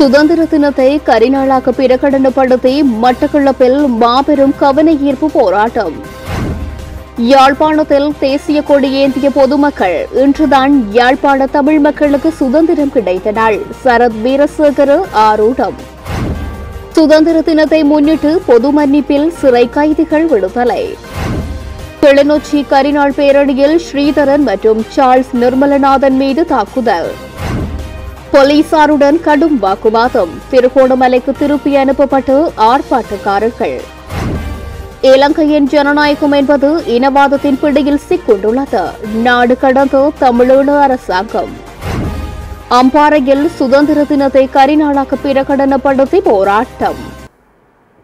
சுதந்திர தினத்தை கரிநாளாக பிரகடனப்படுத்தி மட்டக்களப்பில் மாபெரும் கவன ஈர்ப்பு போராட்டம். யாழ்ப்பாணத்தில் தேசிய கொடி ஏந்திய பொதுமக்கள் இன்றுதான் யாழ்ப்பாண தமிழ் மக்களுக்கு சுதந்திரம் கிடைத்த நாள் சரத் வீரசேகர ஆரூடம். சுதந்திர தினத்தை முன்னிட்டு பொது மன்னிப்பில் சிறை கைதிகள் விடுதலை. கிளிநொச்சி கரிநாள் பேரணியில் ஸ்ரீதரன் மற்றும் சார்ல்ஸ் நிர்மலநாதன் மீது தாக்குதல். போலீசாருடன் கடும் வாக்குவாதம். திருகோணமலைக்கு திருப்பி அனுப்பப்பட்டு ஆர்ப்பாட்டக்காரர்கள். இலங்கையின் ஜனநாயகம் என்பது இனவாதத்தின் பிடியில் சிக்கொண்டுள்ளது. நாடு கடந்த தமிழீழ அரசாங்கம். அம்பாறையில் சுதந்திர தினத்தை கரிநாளாக பிரகடனப்படுத்தி போராட்டம்.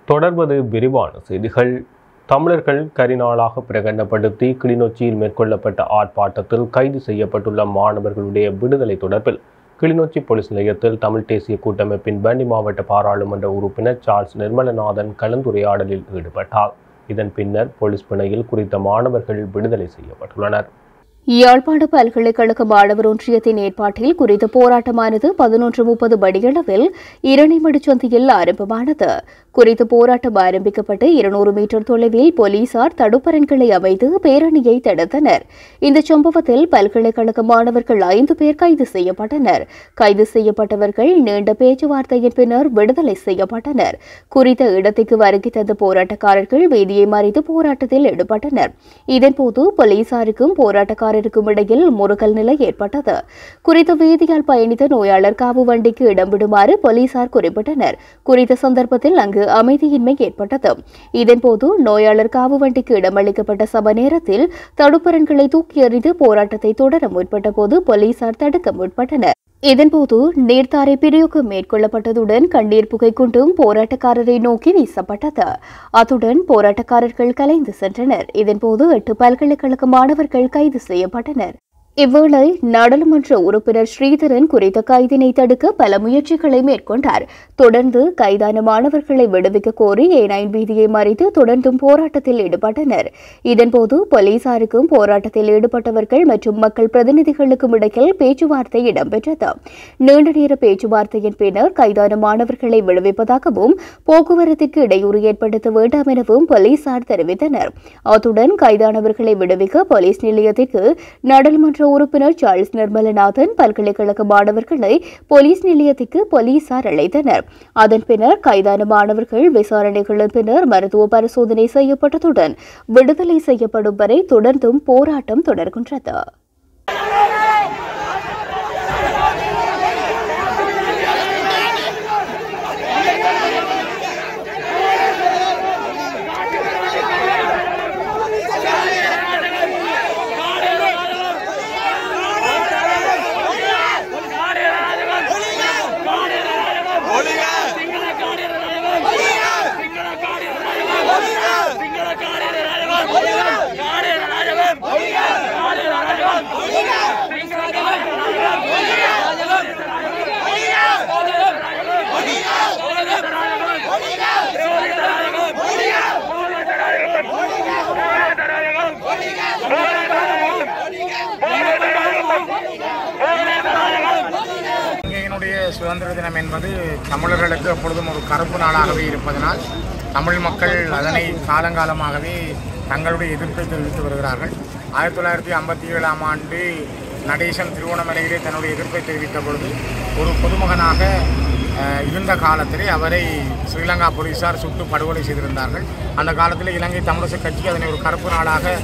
தொடர்வது விரிவான செய்திகள். தமிழர்கள் கரிநாளாக பிரகடனப்படுத்தி கிளிநொச்சியில் மேற்கொள்ளப்பட்ட ஆர்ப்பாட்டத்தில் கைது செய்யப்பட்டுள்ள மாணவர்களுடைய விடுதலை தொடர்பில் கிளிநொச்சி போலீஸ் நிலையத்தில் தமிழ் தேசிய கூட்டமைப்பின் வன்னி மாவட்ட பாராளுமன்ற உறுப்பினர் சார்ல்ஸ் நிர்மலநாதன் கலந்துரையாடலில் ஈடுபட்டார். இதன் பின்னர் போலீஸ் பிணையில் குறித்த மாணவர்கள் விடுதலை செய்யப்பட்டுள்ளனர். யாழ்ப்பாண பல்கலைக்கழக மாணவர் ஒன்றியத்தின் ஏற்பாட்டில் குறித்த போராட்டமானது பதினொன்று முப்பது மணியளவில் இரணிமடுச்சந்தியில் ஆரம்பமானது. குறித்த போராட்டம் ஆரம்பிக்கப்பட்டு இருநூறு மீட்டர் தொலைவில் போலீசார் தடுப்பரண்களை அமைத்து பேரணியை தடுத்தனர். இந்த சம்பவத்தில் பல்கலைக்கழக மாணவர்கள் ஐந்து பேர் கைது செய்யப்பட்டனர். கைது செய்யப்பட்டவர்கள் நீண்ட பேச்சுவார்த்தையின் பின்னர் விடுதலை செய்யப்பட்டனர். குறித்த இடத்துக்கு வருகை தந்த போராட்டக்காரர்கள் வீதியை மறைத்து போராட்டத்தில் ஈடுபட்டனர். இதன்போது போலீசாருக்கும் போராட்டக்காரருக்கும் இடையில் முறுகல் நிலை ஏற்பட்டது. குறித்த வீதியால் பயணித்த நோயாளர் காவு வண்டிக்கு இடம் விடுமாறு போலீசார் குறிப்பிட்டனர். குறித்த சந்தர்ப்பத்தில் அங்கு அமைதியின்மை ஏற்பட்டது. இதன்போது நோயாளர் காவு வண்டிக்கு இடமளிக்கப்பட்ட சப நேரத்தில் தடுப்பரன்களை தூக்கி எறிந்து போராட்டத்தை தொடர முற்பட்ட போது போலீசார் தடுக்க முற்பட்டனர். இதன்போது நீர்த்தாரை பிரிவுக்கு மேற்கொள்ளப்பட்டதுடன் கண்ணீர் புகை குண்டும் போராட்டக்காரரை நோக்கி வீசப்பட்டது. அத்துடன் போராட்டக்காரர்கள் கலைந்து சென்றனர். இதன்போது எட்டு பல்கலைக்கழக மாணவர்கள் கைது செய்யப்பட்டனர். இவ்வேளை நாடாளுமன்ற உறுப்பினர் ஸ்ரீதரன் குறித்த கைதினை தடுக்க பல முயற்சிகளை மேற்கொண்டார். தொடர்ந்து கைதான மாணவர்களை விடுவிக்க கோரி ஏனைன் வீதியை மறித்து தொடர்ந்தும் போராட்டத்தில் ஈடுபட்டனர். இதன்போது போலீசாருக்கும் போராட்டத்தில் ஈடுபட்டவர்கள் மற்றும் மக்கள் பிரதிநிதிகளுக்கும் இடையில் பேச்சுவார்த்தை இடம்பெற்றது. நீண்ட நேர பேச்சுவார்த்தையின் பின்னர் கைதான மாணவர்களை விடுவிப்பதாகவும் போக்குவரத்திற்கு இடையூறு ஏற்படுத்த வேண்டாம் எனவும் போலீசார் தெரிவித்தனர். அத்துடன் கைதானவர்களை விடுவிக்க போலீஸ் நிலையத்திற்கு நாடாளுமன்ற உறுப்பினர் சார்ல்ஸ் நிர்மலநாதன் பல்கலைக்கழக மாணவர்களை போலீஸ் நிலையத்திற்கு போலீசார் அழைத்தனர். அதன் பின்னர் கைதான மாணவர்கள் விசாரணைகளின் பின்னர் மருத்துவ பரிசோதனை செய்யப்பட்டதுடன் விடுதலை செய்யப்படும் வரை தொடர்ந்தும் போராட்டம் தொடர்கின்றது. சுதந்திர தினம் என்பது தமிழர்களுக்கு எப்பொழுதும் ஒரு கருப்பு நாளாகவே இருப்பதனால் தமிழ் மக்கள் அதனை காலங்காலமாகவே தங்களுடைய எதிர்ப்பை தெரிவித்து வருகிறார்கள். ஆயிரத்தி தொள்ளாயிரத்தி ஐம்பத்தி ஏழாம் ஆண்டு நடேசன் திருவோணமலையிலே தன்னுடைய எதிர்ப்பை தெரிவித்த பொழுது ஒரு பொதுமகனாக இருந்த காலத்திலே அவரை ஸ்ரீலங்கா போலீஸார் சுட்டு படுகொலை செய்திருந்தார்கள். அந்த காலத்தில் இலங்கை தமிழரசு கட்சி அதனை ஒரு கருப்பு நாளாக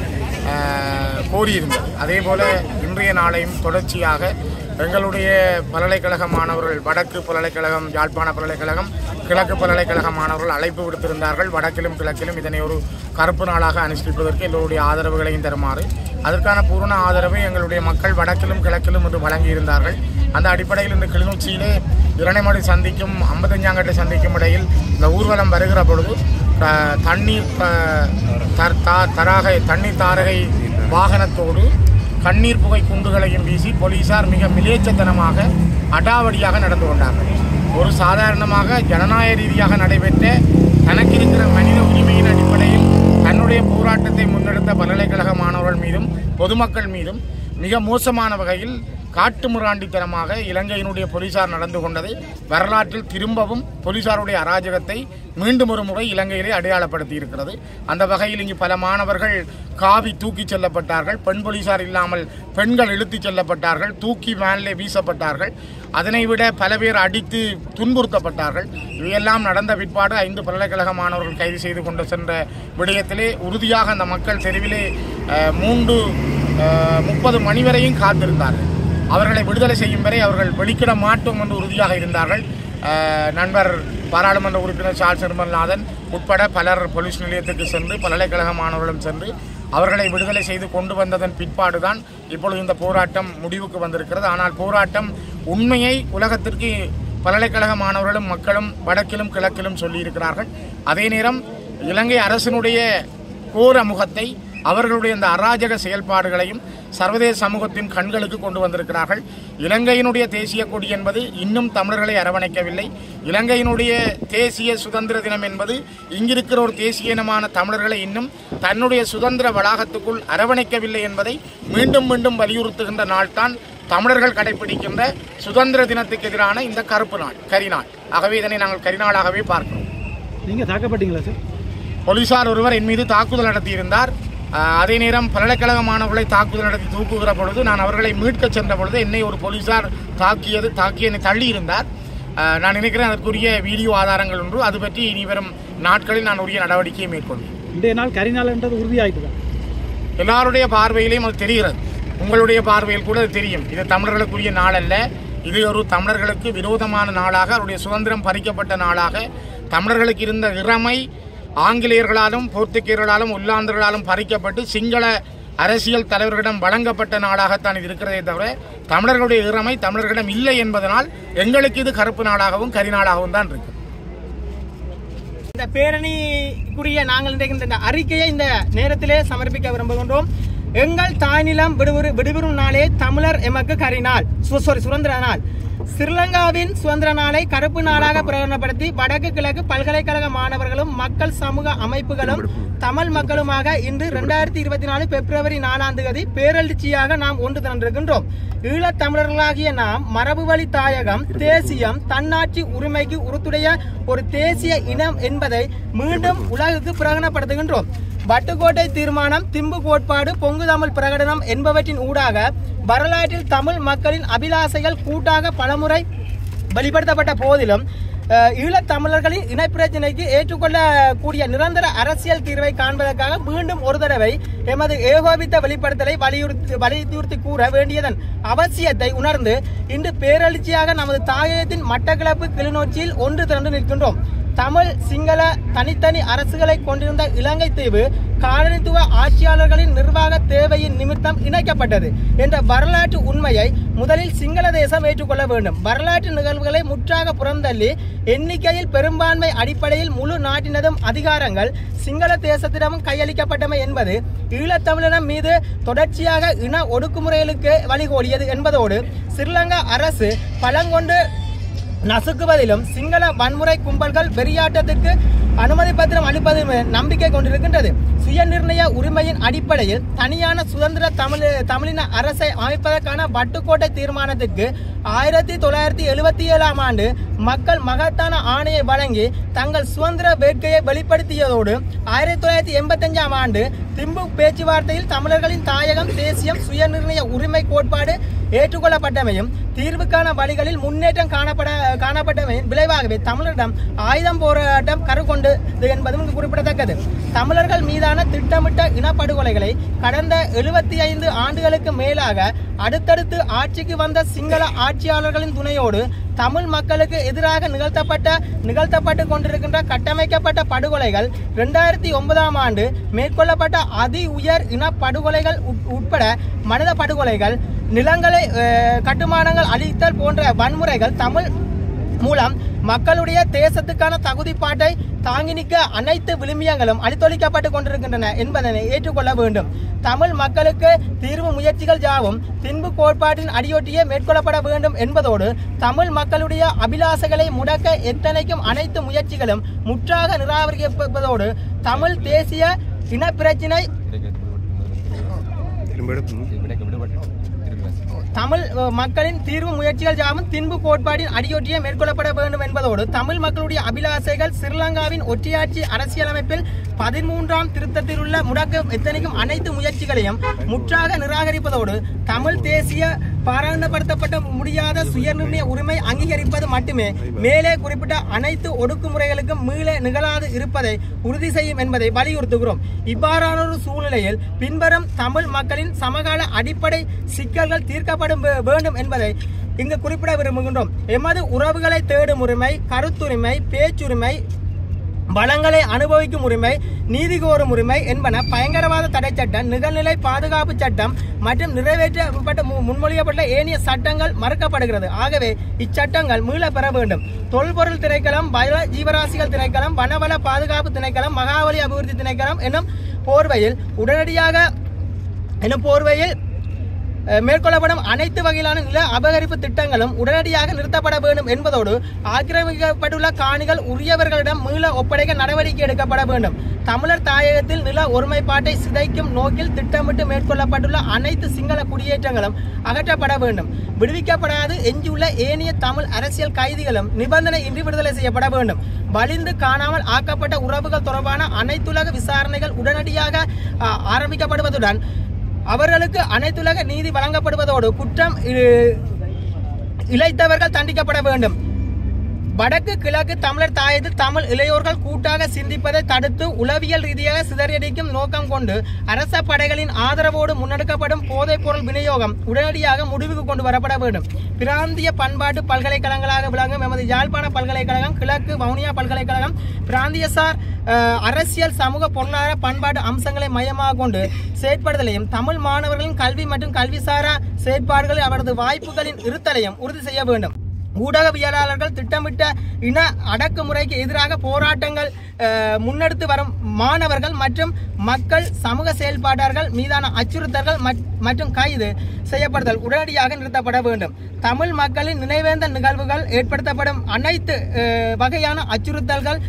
கோரியிருந்தது. அதே போல இன்றைய நாளையும் தொடர்ச்சியாக எங்களுடைய பல்கலைக்கழக மாணவர்கள் வடக்கு பல்கலைக்கழகம் யாழ்ப்பாண பல்கலைக்கழகம் கிழக்கு பல்கலைக்கழக மாணவர்கள் அழைப்பு விடுத்திருந்தார்கள். வடக்கிலும் கிழக்கிலும் இதனை ஒரு கருப்பு நாளாக அனுஷ்டிப்பதற்கு எங்களுடைய ஆதரவுகளையும் தருமாறு. அதற்கான பூரண ஆதரவை எங்களுடைய மக்கள் வடக்கிலும் கிழக்கிலும் இன்று வழங்கியிருந்தார்கள். அந்த அடிப்படையில் இந்த கிளிநொச்சியிலே இரணைமடு சந்திக்கும் ஐம்பத்தஞ்சாங்கட்டை சந்திக்கும் இடையில் இந்த ஊர்வலம் வருகிற பொழுது தண்ணீர் தர்- தா- தராகை தண்ணீர் தாரகை வாகனத்தோடு கண்ணீர் புகை குண்டுகளையும் வீசி போலீசார் மிக மிலேச்சத்தனமாக அடாவடியாக நடந்து கொண்டார்கள். ஒரு சாதாரணமாக ஜனநாயக ரீதியாக நடைபெற்ற தனக்கு இருக்கிற மனித உரிமையின் அடிப்படையில் தன்னுடைய போராட்டத்தை முன்னெடுத்த பல்கலைக்கழக மாணவர்கள் மீதும் பொதுமக்கள் மீதும் மிக மோசமான வகையில் காட்டுமிராண்டித்தனமாக இலங்கையினுடைய போலீசார் நடந்து கொண்டதை வரலாற்றில் திரும்பவும் போலீசாருடைய அராஜகத்தை மீண்டும் ஒரு முறை இலங்கையிலே அடையாளப்படுத்தி இருக்கிறது. அந்த வகையில் இங்கு பல மாணவர்கள் காவி தூக்கிச் செல்லப்பட்டார்கள். பெண் போலீசார் இல்லாமல் பெண்கள் இழுத்துச் செல்லப்பட்டார்கள். தூக்கி மேலே வீசப்பட்டார்கள். அதனை விட பல பேர் அடித்து துன்புறுத்தப்பட்டார்கள். இவையெல்லாம் நடந்த பிற்பாடு ஐந்து பல்கலைக்கழக மாணவர்கள் கைது செய்து கொண்டு சென்ற விடயத்திலே உறுதியாக அந்த மக்கள் தெருவிலே மூன்று முப்பது மணி வரையும் காத்திருந்தார்கள். அவர்களை விடுதலை செய்யும் வரை அவர்கள் வெளிக்கிட மாட்டோம் என்று உறுதியாக இருந்தார்கள். நண்பர் பாராளுமன்ற உறுப்பினர் சார் நிர்மல்நாதன் உட்பட பலர் போலீஸ் நிலையத்துக்கு சென்று பல்கலைக்கழக மாணவர்களும் சென்று அவர்களை விடுதலை செய்து கொண்டு வந்ததன் பிற்பாடுதான் இப்பொழுது இந்த போராட்டம் முடிவுக்கு வந்திருக்கிறது. ஆனால் போராட்டம் உண்மையை உலகத்திற்கு பல்கலைக்கழக மாணவர்களும் மக்களும் வடக்கிலும் கிழக்கிலும் சொல்லியிருக்கிறார்கள். அதே நேரம் இலங்கை அரசினுடைய கோர முகத்தை அவர்களுடைய இந்த அராஜக செயல்பாடுகளையும் சர்வதேச சமூகத்தின் கண்களுக்கு கொண்டு வந்திருக்கிறார்கள். இலங்கையினுடைய தேசிய கொடி என்பது இன்னும் தமிழர்களை அரவணைக்கவில்லை. இலங்கையினுடைய தேசிய சுதந்திர தினம் என்பது இங்கிருக்கிற ஒரு தேசிய இனமான தமிழர்களை இன்னும் தன்னுடைய சுதந்திர வளாகத்துக்குள் அரவணைக்கவில்லை என்பதை மீண்டும் மீண்டும் வலியுறுத்துகின்ற நாள்தான் தமிழர்கள் கடைபிடிக்கின்ற சுதந்திர தினத்துக்கு எதிரான இந்த கருப்பு நாள் கரிநாள் ஆகவே இதனை நாங்கள் கரிநாளாகவே பார்க்கிறோம். நீங்கள் தாக்கப்பட்டீங்களா சார்? போலீசார் ஒருவர் என் மீது தாக்குதல் நடத்தியிருந்தார். அதே நேரம் பல்கலைக்கழக மாணவர்களை தாக்குதல் நடத்தி தூக்குகிற பொழுது நான் அவர்களை மீட்கச் சென்ற பொழுது என்னை ஒரு போலீசார் தாக்கியது தாக்கி என்னை தள்ளி இருந்தார். ஆஹ், நான் நினைக்கிறேன் அதற்குரிய வீடியோ ஆதாரங்கள் ஒன்று அது பற்றி இனி வரும் நாட்களில் நான் உரிய நடவடிக்கையை மேற்கொள்வேன். இன்றைய நாள் கரிநாள்ன்றது உறுதியாயிட்டு தான் எல்லாருடைய பார்வையிலையும் அது தெரிகிறது. உங்களுடைய பார்வையில் கூட அது தெரியும். இது தமிழர்களுக்குரிய நாள் அல்ல. இது ஒரு தமிழர்களுக்கு விரோதமான நாளாக அவருடைய சுதந்திரம் பறிக்கப்பட்ட நாளாக தமிழர்களுக்கு இருந்த இறமை ஆங்கிலேயர்களாலும் போர்த்துகீயர்களாலும் உள்ளாந்தர்களாலும் பறிக்கப்பட்டு சிங்கள அரசியல் தலைவர்களிடம் வழங்கப்பட்ட நாடாகத்தான் இது இருக்கிறதே தவிர தமிழர்களுடைய இறமை தமிழர்களிடம் இல்லை என்பதனால் எங்களுக்கு இது கருப்பு நாடாகவும் கரிநாடாகவும் தான் இருக்கு. இந்த பேரணிக்குரிய நாங்கள் இந்த அறிக்கையை இந்த நேரத்திலே சமர்ப்பிக்க விரும்புகின்றோம். எங்கள் தாய்நிலம் விடுவிரு விடுபெறும் நாளே தமிழர் எமக்கு கரிநாள். சாரி சுதந்திர நாள். ஸ்ரீலங்காவின் சுதந்திர நாளை கருப்பு நாளாக பிரகடனப்படுத்தி வடக்கு கிழக்கு பல்கலைக்கழக மாணவர்களும் மக்கள் சமூக அமைப்புகளும் தமிழ் மக்களுமாக இன்று இரண்டாயிரத்தி இருபத்தி நாலு பிப்ரவரி நாலாம் தேதி பேரெழுச்சியாக நாம் ஒன்று திரண்டிருக்கின்றோம். ஈழத் தமிழர்களாகிய நாம் மரபு வழி தாயகம் தேசியம் தன்னாட்சி உரிமைக்கு உறுத்துடைய ஒரு தேசிய இனம் என்பதை மீண்டும் உலகுக்கு பிரகடனப்படுத்துகின்றோம். வட்டுக்கோட்டை தீர்மானம் திம்பு கோட்பாடு பொங்கு தமிழ் பிரகடனம் என்பவற்றின் ஊடாக வரலாற்றில் தமிழ் மக்களின் அபிலாசைகள் கூட்டாக பலமுறை வெளிப்படுத்தப்பட்ட போதிலும் அஹ், ஈழத் தமிழர்களின் இனப்பிரச்சினைக்கு ஏற்றுக்கொள்ளக்கூடிய நிரந்தர அரசியல் தீர்வை காண்பதற்காக மீண்டும் ஒரு தடவை எமது ஏகோபித்த வெளிப்படுத்தலை வலியுறுத்தி வலியுறுத்தி கூற வேண்டியதன் அவசியத்தை உணர்ந்து இன்று பேரெழுச்சியாக நமது தாயகத்தின் மட்டக்களப்பு கிளிநொச்சியில் ஒன்று திரண்டு நிற்கின்றோம். தமிழ் சிங்கள தனித்தனி அரசுகளை கொண்டிருந்த இலங்கை தீவு காலனித்துவ ஆட்சியாளர்களின் நிர்வாக தேவையின் நிமித்தம் இணைக்கப்பட்டது என்ற வரலாற்று உண்மையை முதலில் சிங்கள தேசம் ஏற்றுக்கொள்ள வேண்டும். வரலாற்று நிகழ்வுகளை முற்றாக புறந்தள்ளி எண்ணிக்கையில் பெரும்பான்மை அடிப்படையில் முழு நாட்டினதும் அதிகாரங்கள் சிங்கள தேசத்திடமும் கையளிக்கப்பட்டமை என்பது ஈழத்தமிழினம் மீது தொடர்ச்சியாக இன ஒடுக்குமுறைகளுக்கு வழிகோடியது என்பதோடு ஸ்ரீலங்கா அரசு பலங்கொண்டு நசுக்குவதிலும் சிங்கள வன்முறை கும்பல்கள் வெறியாட்டத்துக்கு அனுமதி பத்திரம் அளிப்பது நம்பிக்கை கொண்டிருக்கின்றது. சுயநிர்ணய உரிமையின் அடிப்படையில் தனியான சுதந்திர தமிழ் தமிழின அரசை அமைப்பதற்கான வட்டுக்கோட்டை தீர்மானத்துக்கு ஆயிரத்தி தொள்ளாயிரத்தி எழுபத்தி ஏழாம் ஆண்டு மக்கள் மகத்தான ஆணையை வழங்கி தங்கள் சுதந்திர வேட்கையை வெளிப்படுத்தியதோடு ஆயிரத்தி தொள்ளாயிரத்தி எண்பத்தஞ்சாம் ஆண்டு திம்பு பேச்சுவார்த்தையில் தமிழர்களின் தாயகம் தேசியம் சுயநிர்ணய உரிமை கோட்பாடு ஏற்றுக்கொள்ளப்பட்டமையும் தீர்வுக்கான வழிகளில் முன்னேற்றம் காணப்பட காணப்பட்டமையின் விளைவாகவே தமிழரிடம் ஆயுதம் போராட்டம் கொண்டது என்பதும் குறிப்பிடத்தக்கது. தமிழர்கள் மீதான திட்டமிட்ட இனப்படுகொலைகளை கடந்த எழுபத்தி ஐந்து ஆண்டுகளுக்கு மேலாக அடுத்தடுத்து ஆட்சிக்கு வந்த சிங்கள ஆட்சியாளர்களின் துணையோடு தமிழ் மக்களுக்கு எதிராக நிகழ்த்தப்பட்ட நிகழ்த்தப்பட்டு கொண்டிருக்கின்ற கட்டமைக்கப்பட்ட படுகொலைகள் இரண்டாயிரத்தி ஒன்பதாம் ஆண்டு மேற்கொள்ளப்பட்ட அதி உயர் இன படுகொலைகள் உட்- உட்பட மனித படுகொலைகள் நிலங்களை கட்டுமானங்கள் அழித்தல் போன்ற வன்முறைகள் தமிழ் மூலம் மக்களுடைய தேசத்துக்கான தகுதிப்பாட்டை தாங்கி நிற்க அனைத்து விளிம்பியங்களும் அழித்தொழிக்கப்பட்டு கொண்டிருக்கின்றன என்பதனை ஏற்றுக்கொள்ள வேண்டும். தமிழ் மக்களுக்கு தீர்வு முயற்சிகள் யாவும் தின்பு கோட்பாட்டின் அடியொட்டியே மேற்கொள்ளப்பட வேண்டும் என்பதோடு தமிழ் மக்களுடைய அபிலாசைகளை முடக்க எத்தனைக்கும் அனைத்து முயற்சிகளும் முற்றாக நிராகரிக்கப்படுவதோடு தமிழ் தேசிய இனப்பிரச்சினை தமிழ் மக்களின் தீர்வு முயற்சிகள் யாவும் தின்பு கோட்பாட்டின் அடியொற்றியே மேற்கொள்ளப்பட வேண்டும் என்பதோடு தமிழ் மக்களுடைய அபிலாசைகள் ஸ்ரீலங்காவின் ஒற்றையாட்சி அரசியலமைப்பில் பதிமூன்றாம் திருத்தத்தில் உள்ள முடக்க எத்தனைக்கும் அனைத்து முயற்சிகளையும் முற்றாக நிராகரிப்பதோடு தமிழ் தேசிய பாராளுமன்றப்படுத்தப்பட்ட முடியாத சுயநிர்ணய உரிமை அங்கீகரிப்பது மட்டுமே. மேலே குறிப்பிட்ட அனைத்து ஒடுக்குமுறைகளுக்கும் மீள நிகழாது இருப்பதை உறுதி செய்யும் என்பதை வலியுறுத்துகிறோம். இவ்வாறான ஒரு சூழ்நிலையில் பின்வரும் தமிழ் மக்களின் சமகால அடிப்படை சிக்கல்கள் தீர்க்கப்படும் வேண்டும் என்பதை இங்கு குறிப்பிட விரும்புகின்றோம். எமது உறவுகளை தேடும் உரிமை கருத்துரிமை பேச்சுரிமை வளங்களை அனுபவிக்கும் உரிமை நீதி கோரும் உரிமை என்பன பயங்கரவாத தடை சட்டம் நிகழ்நிலை பாதுகாப்பு சட்டம் மற்றும் நிறைவேற்றப்பட்ட மு- முன்மொழியப்பட்ட ஏனைய சட்டங்கள் மறுக்கப்படுகிறது. ஆகவே இச்சட்டங்கள் மீள பெற வேண்டும். தொல்பொருள் திணைக்களம் வன ஜீவராசிகள் திணைக்களம் வனவள பாதுகாப்பு திணைக்களம் மகாவலி அபிவிருத்தி திணைக்களம் என்னும் போர்வையில் உடனடியாக என்னும் போர்வையில் மேற்கொள்ளப்படும் அனைத்து வகையிலான நில அபகரிப்பு திட்டங்களும் உடனடியாக நிறுத்தப்பட வேண்டும் என்பதோடு ஆக்கிரமிக்கப்பட்டுள்ள காணிகள் உரியவர்களிடம் மீள ஒப்படைக்க நடவடிக்கை எடுக்கப்பட வேண்டும். தமிழர் தாயகத்தில் நில ஒருமைப்பாட்டை சிதைக்கும் நோக்கில் திட்டமிட்டு மேற்கொள்ளப்பட்டுள்ள அனைத்து சிங்கள குடியேற்றங்களும் அகற்றப்பட வேண்டும். விடுவிக்கப்படாது எஞ்சியுள்ள ஏனைய தமிழ் அரசியல் கைதிகளும் நிபந்தனை இன்றி விடுதலை செய்யப்பட வேண்டும். வலிந்து காணாமல் ஆக்கப்பட்ட உறவுகள் தொடர்பான அனைத்துலக விசாரணைகள் உடனடியாக ஆரம்பிக்கப்படுவதுடன் அவர்களுக்கு அனைத்துலக நீதி வழங்கப்படுவதோடு குற்றம் இழைத்தவர்கள் தண்டிக்கப்பட வேண்டும். வடக்கு கிழக்கு தமிழர் தாயத்து தமிழ் இளையோர்கள் கூட்டாக சிந்திப்பதை தடுத்து உளவியல் ரீதியாக சிதறடிக்கும் நோக்கம் கொண்டு அரச படைகளின் ஆதரவோடு முன்னெடுக்கப்படும் போதைப் பொருள் விநியோகம் உடனடியாக முடிவுக்கு கொண்டு வரப்பட வேண்டும். பிராந்திய பண்பாட்டு பல்கலைக்கழகங்களாக விளங்கும் எமது யாழ்ப்பாண பல்கலைக்கழகம் கிழக்கு வவுனியா பல்கலைக்கழகம் பிராந்தியசார் அரசியல் சமூக பொருளாதார பண்பாட்டு அம்சங்களை மையமாக கொண்டு செயற்படுதலையும் தமிழ் மாணவர்களின் கல்வி மற்றும் கல்விசாரா செயற்பாடுகளில் அவரது வாய்ப்புகளின் இருத்தலையும் உறுதி செய்ய வேண்டும். ஊடகவியலாளர்கள் திட்டமிட்ட இன அடக்குமுறைக்கு எதிராக போராட்டங்கள் முன்னெடுத்து வரும் மாணவர்கள் மற்றும் மக்கள் சமூக செயல்பாட்டாளர்கள் மீதான அச்சுறுத்தல்கள் மற்றும் கைது செய்யப்படுதல் உடனடியாக நிறுத்தப்பட வேண்டும். தமிழ் மக்களின் நினைவேந்த நிகழ்வுகள் ஏற்படுத்தப்படும் அனைத்து வகையான அச்சுறுத்தல்கள்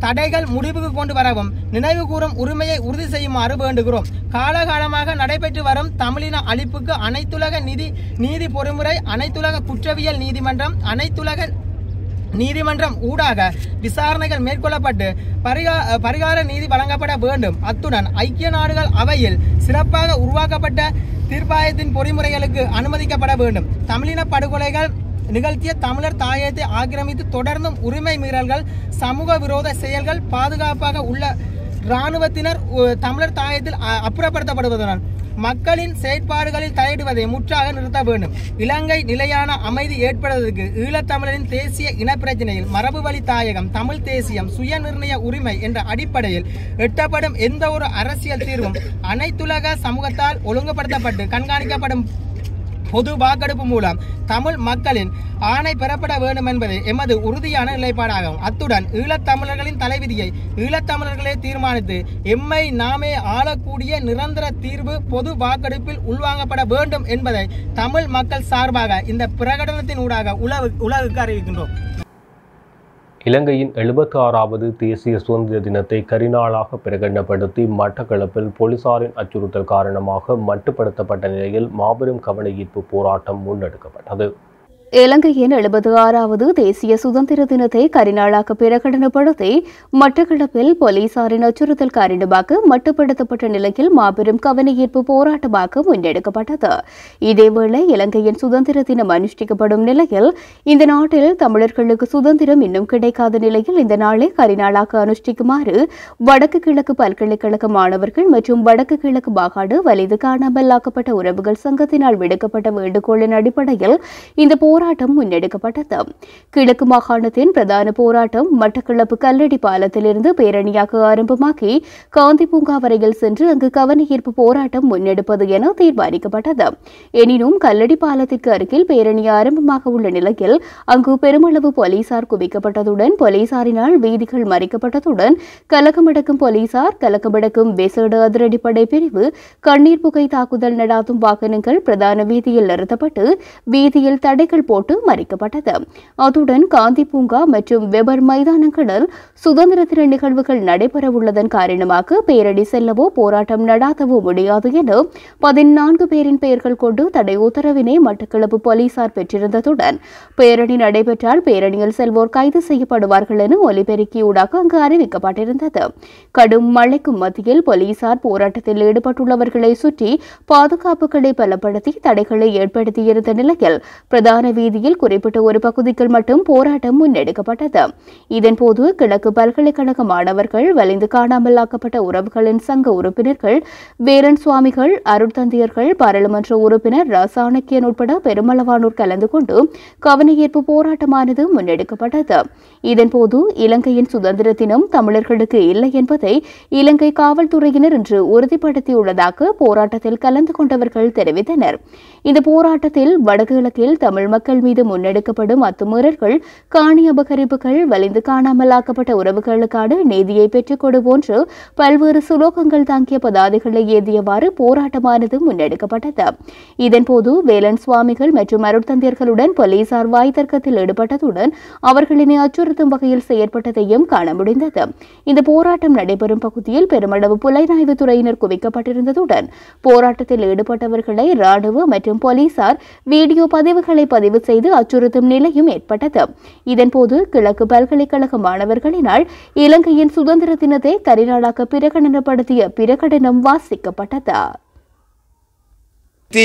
தடைகள் முடிவுக்கு கொண்டு வரவும் நினைவு கூறும் உரிமையை உறுதி செய்யுமாறு வேண்டுகிறோம். காலகாலமாக நடைபெற்று வரும் தமிழின அழிப்புக்கு அனைத்துலக நிதி நீதி பொறிமுறை அனைத்துலக குற்றவியல் நீதிமன்றம் அனைத்துலக நீதிமன்றம் ஊடாக விசாரணைகள் மேற்கொள்ளப்பட்டு பரிகா- பரிகார நீதி வழங்கப்பட வேண்டும். அத்துடன் ஐக்கிய நாடுகள் அவையில் சிறப்பாக உருவாக்கப்பட்ட தீர்ப்பாயத்தின் பொறிமுறைகளுக்கு அனுமதிக்கப்பட வேண்டும். தமிழின படுகொலைகள் நிகழ்த்திய தமிழர் தாயத்தை ஆக்கிரமித்து தொடர்ந்தும் உரிமை மீறல்கள் சமூக விரோத செயல்கள் பாதுகாப்பாக உள்ள இராணுவத்தினர் உ- தமிழர் தாயத்தில் அ- அப்புறப்படுத்தப்படுவதுடன் மக்களின் செயற்பாடுகளில் தலையிடுவதை முற்றாக நிறுத்த வேண்டும். இலங்கை நிலையான அமைதி ஏற்படுவதற்கு ஈழத்தமிழரின் தேசிய இனப்பிரச்சினையில் மரபு வழி தாயகம் தமிழ் தேசியம் சுயநிர்ணய உரிமை என்ற அடிப்படையில் எட்டப்படும் எந்த ஒரு அரசியல் தீர்வும் அனைத்துலக சமூகத்தால் ஒழுங்குபடுத்தப்பட்டு கண்காணிக்கப்படும் பொது வாக்கெடுப்பு மூலம் தமிழ் மக்களின் ஆணை பெறப்பட வேண்டும் என்பது எமது உறுதியான நிலைப்பாடாகும். அத்துடன் ஈழத்தமிழர்களின் தலைவிதியை ஈழத்தமிழர்களே தீர்மானித்து எம்மை நாமே ஆளக்கூடிய நிரந்தர தீர்வு பொது வாக்கெடுப்பில் உள்வாங்கப்பட வேண்டும் என்பதை தமிழ் மக்கள் சார்பாக இந்த பிரகடனத்தின் ஊடாக உலகு உலகுக்கு அறிவிக்கின்றோம். இலங்கையின் எழுபத்தி ஆறாவது தேசிய சுதந்திர தினத்தை கரிநாளாக பிரகடனப்படுத்தி மட்டக்களப்பில் போலீசாரின் அச்சுறுத்தல் காரணமாக மட்டுப்படுத்தப்பட்ட நிலையில் மாபெரும் கவன ஈர்ப்பு போராட்டம் முன்னெடுக்கப்பட்டது. இலங்கையின் எழுபது ஆறாவது தேசிய சுதந்திர தினத்தை கரிநாளாக பிரகடனப்படுத்தி மட்டக்களப்பில் போலீசாரின் அச்சுறுத்தல் காரணமாக மட்டுப்படுத்தப்பட்ட நிலையில் மாபெரும் கவனஈர்ப்பு போராட்டமாக முன்னெடுக்கப்பட்டது. இதேவேளை இலங்கையின் சுதந்திர தினம் அனுஷ்டிக்கப்படும் நிலையில் இந்த நாட்டில் தமிழர்களுக்கு சுதந்திரம் இன்னும் கிடைக்காத நிலையில் இந்த நாளை கரிநாளாக அனுஷ்டிக்குமாறு வடக்கு கிழக்கு பல்கலைக்கழக மாணவர்கள் மற்றும் வடக்கு கிழக்கு மாகாடு வலிது காணாமலாக்கப்பட்ட உறவுகள் சங்கத்தினால் விடுக்கப்பட்ட வேண்டுகோளின் அடிப்படையில் இந்த போர் போராட்டம் முன்னெடுக்கப்பட்டது. கிழக்கு மாகாணத்தின் பிரதான போராட்டம் மட்டக்களப்பு கல்லடி பாலத்திலிருந்து பேரணியாக ஆரம்பமாகி காந்தி பூங்கா வரையில் சென்று அங்கு கவனஈர்ப்பு போராட்டம் முன்னெடுப்பது என தீர்மானிக்கப்பட்டது. எனினும் கல்லடி பாலத்திற்கு அருகில் பேரணி ஆரம்பமாக உள்ள நிலையில் அங்கு பெருமளவு போலீசார் குவிக்கப்பட்டதுடன் போலீசாரினால் வீதிகள் மறைக்கப்பட்டதுடன் கலக்கமடக்கும் போலீசார் கலக்கமடக்கும் விசேட அதிரடிப்படை பிரிவு கண்ணீர் புகை தாக்குதல் நடாத்தும் வாகனங்கள் பிரதான வீதியில் நிறுத்தப்பட்டு வீதியில் தடைகள் போட்டு மறிக்கப்பட்டது. அத்துடன் காந்தி பூங்கா மற்றும் வெபர் மைதானங்களில் சுதந்திர தின நிகழ்வுகள் நடைபெறவுள்ளதன் காரணமாக பேரணி செல்லவோ போராட்டம் நடாத்தவோ முடியாது என பதினான்கு பேரின் பெயர்கள் கொண்டு தடை உத்தரவினை மட்டக்களப்பு போலீசார் பெற்றிருந்ததுடன் பேரணி நடைபெற்றால் பேரணியில் செல்வோர் கைது செய்யப்படுவார்கள் என ஒலிபெருக்கியூடாக அங்கு அறிவிக்கப்பட்டிருந்தது. கடும் மழைக்கும் மத்தியில் போலீசார் போராட்டத்தில் ஈடுபட்டுள்ளவர்களை சுற்றி பாதுகாப்புகளை பலப்படுத்தி தடைகளை ஏற்படுத்தியிருந்த நிலையில் பிரதான வீதியில் குறிப்பிட்ட ஒரு பகுதிக்குள் மட்டும் போராட்டம் முன்னெடுக்கப்பட்டது. இதன்போது கிழக்கு பல்கலைக்கழக மாணவர்கள் வலிந்து காணாமலாக்கப்பட்ட உறவுகளின் சங்க உறுப்பினர்கள் வேலன் சுவாமிகள் அருட்தந்தையர்கள் பாராளுமன்ற உறுப்பினர் ரசாணக்கியன் உட்பட பெருமளவானோர் கலந்து கொண்டு கவனஈர்ப்பு போராட்டமானது முன்னெடுக்கப்பட்டது. இதன்போது இலங்கையின் சுதந்திர தினம் தமிழர்களுக்கு இல்லை என்பதை இலங்கை காவல்துறையினர் இன்று உறுதிப்படுத்தியுள்ளதாக போராட்டத்தில் கலந்து கொண்டவர்கள் தெரிவித்தனர். இந்த போராட்டத்தில் வடகிழக்கில் தமிழ் மக்கள் மக்கள் மீது முன்னெடுக்கப்படும் அத்துமீறல்கள் காணி அபகரிப்புகள் வலிந்து காணாமலாக்கப்பட்ட உறவுகளுக்கான நீதியை பெற்றுக் கொடு போன்று பல்வேறு சுலோகங்கள் தாங்கிய பதாதைகளை ஏந்தியவாறு போராட்டமானது முன்னெடுக்கப்பட்டது. இதன்போது வேலன் சுவாமிகள் மற்றும் அருட்தந்தியர்களுடன் போலீசார் வாய் தர்க்கத்தில் ஈடுபட்டதுடன் அவர்களினை அச்சுறுத்தும் வகையில் செயற்பட்டதையும் காண முடிந்தது. இந்த போராட்டம் நடைபெறும் பகுதியில் பெருமளவு புலனாய்வு துறையினர் குவிக்கப்பட்டிருந்ததுடன் போராட்டத்தில் ஈடுபட்டவர்களை ராணுவ மற்றும் போலீசார் வீடியோ பதிவுகளை பதிவு செய்து அச்சுறுத்தும் நிலையும் ஏற்பட்டது. இதன்போது கிழக்கு பல்கலைக்கழக மாணவர்களினால் இலங்கையின் சுதந்திர தினத்தை கரிநாளாக பிரகடனப்படுத்திய பிரகடனம் வாசிக்கப்பட்டது.